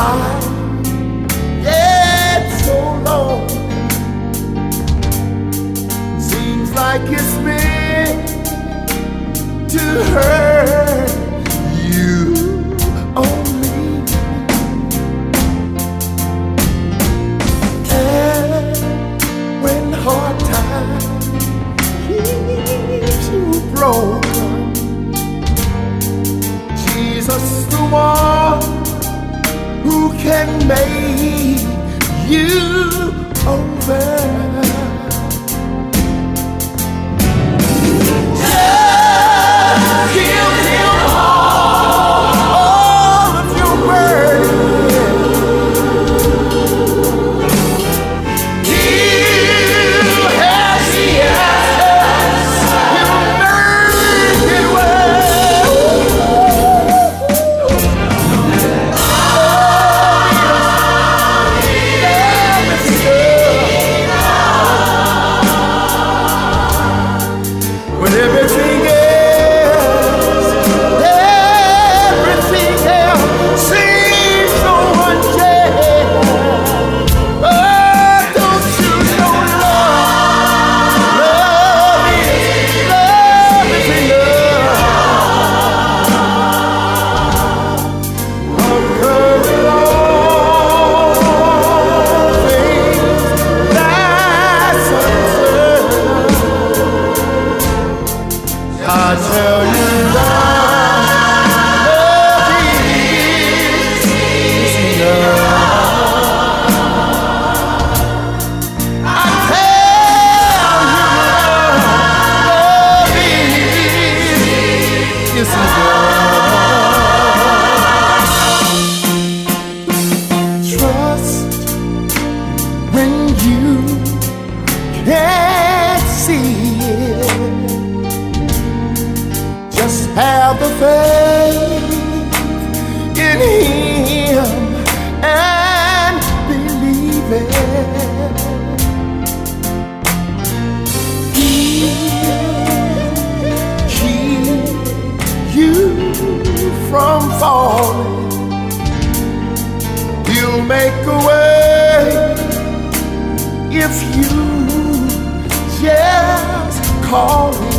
long, yeah, so long. Seems like it's meant to hurt. who can make you over. I tell you. from falling. You'll make a way if you just call me.